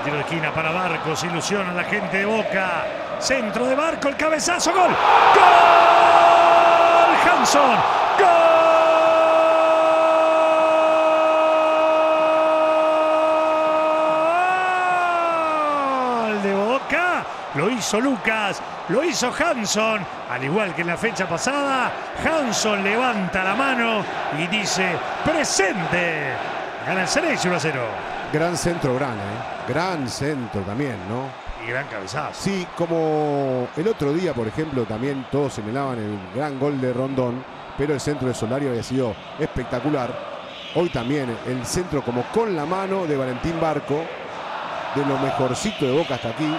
tiro de esquina para Barcos. Ilusiona a la gente de Boca. Centro de Barco, el cabezazo, gol. ¡Gol! Hanson. ¡Gol! De Boca. Lo hizo Lucas, lo hizo Hanson. Al igual que en la fecha pasada, Hanson levanta la mano y dice presente. Gana el Ceneice 1 a 0. Gran centro, gran, ¿eh? Gran centro también, ¿no? Y gran cabezazo. Sí, como el otro día, por ejemplo, también todos señalaban el gran gol de Rondón, pero el centro de Solario había sido espectacular. Hoy también el centro como con la mano de Valentín Barco, de lo mejorcito de Boca hasta aquí.